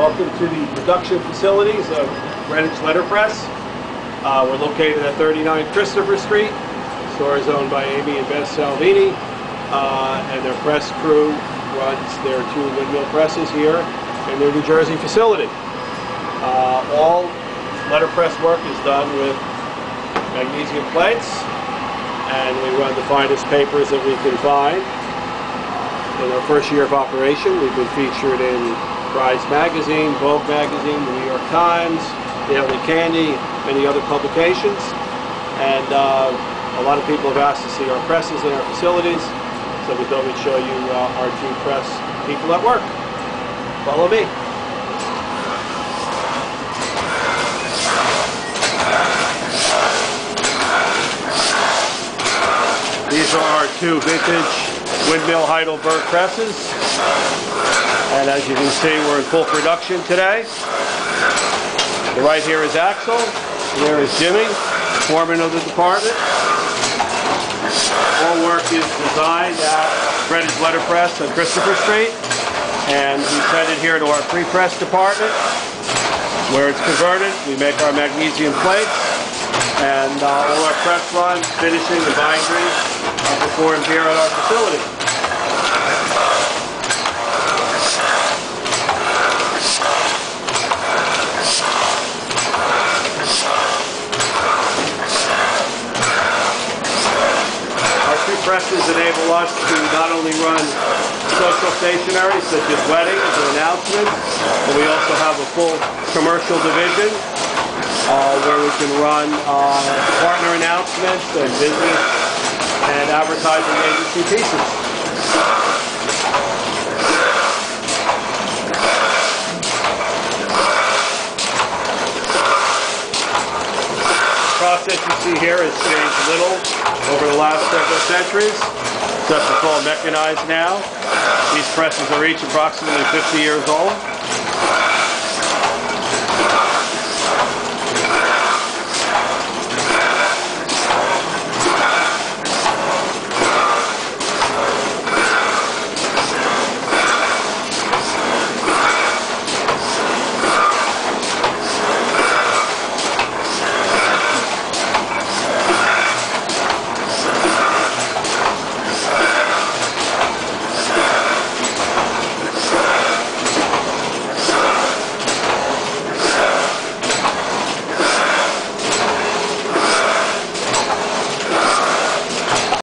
Welcome to the production facilities of Greenwich Letterpress. Uh, we're located at 39 Christopher Street. The store is owned by Amy and Beth Salvini, uh, and their press crew runs their two windmill presses here in their New Jersey facility. Uh, all letterpress work is done with magnesium plates, and we run the finest papers that we can find. In our first year of operation, we've been featured in Brides Magazine, Vogue Magazine, the New York Times, The Daily Candy, many other publications. And uh, a lot of people have asked to see our presses and our facilities, so we thought we'd show you uh, our two press people at work. Follow me. These are our two vintage windmill Heidelberg presses. And as you can see, we're in full production today. The right here is Axel. There is Jimmy, foreman of the department. All work is designed at Greenwich Letterpress on Christopher Street. And we send it here to our pre-press department where it's converted. We make our magnesium plates and uh, all our press runs, finishing the bindery are performed here at our facility. Presses enable us to not only run social stationery such as weddings and announcements, but we also have a full commercial division uh, where we can run uh, partner announcements and business and advertising agency pieces. Process you see here has changed little over the last several centuries, except it's all mechanized now. These presses are each approximately 50 years old.